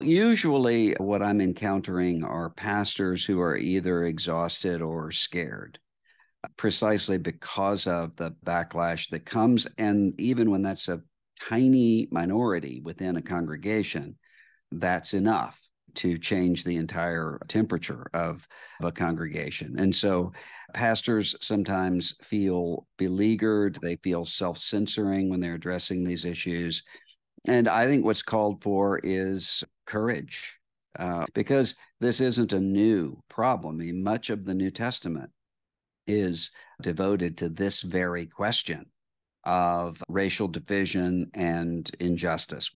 Usually, what I'm encountering are pastors who are either exhausted or scared, uh, precisely because of the backlash that comes. And even when that's a tiny minority within a congregation, that's enough to change the entire temperature of, a congregation. And so pastors sometimes feel beleaguered, they feel self censoring when they're addressing these issues. And I think what's called for is courage. Uh, because this isn't a new problem. I mean, much of the New Testament is devoted to this very question of racial division and injustice.